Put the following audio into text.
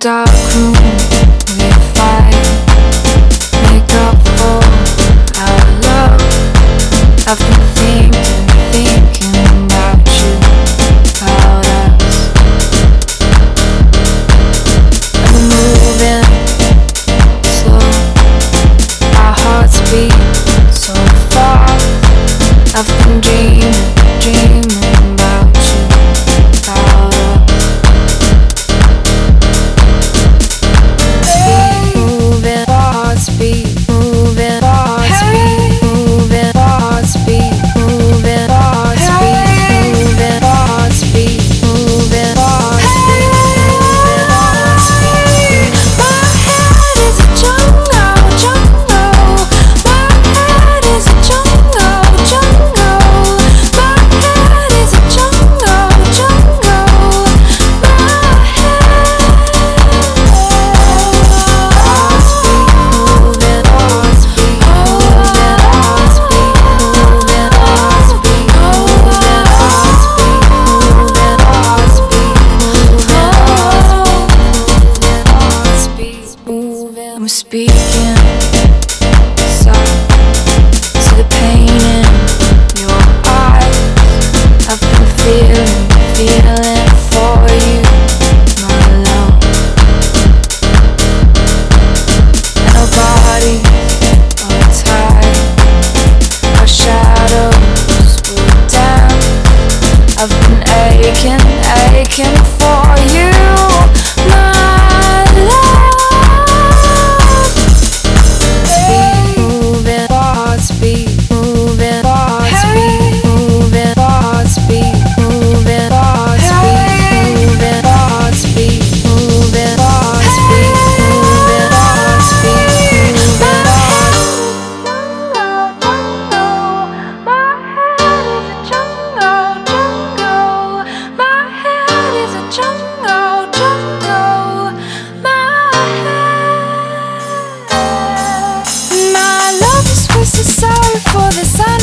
Dark room, we fight. Make up for our love. I've been thinking, thinking about you, about us. We're moving slow. Our hearts beat so far. I've been dreaming, dreaming speaking soft to the pain in your eyes. I've been feeling, feeling for you, my love. And our bodies our shadows dance. I've been aching, aching the sun.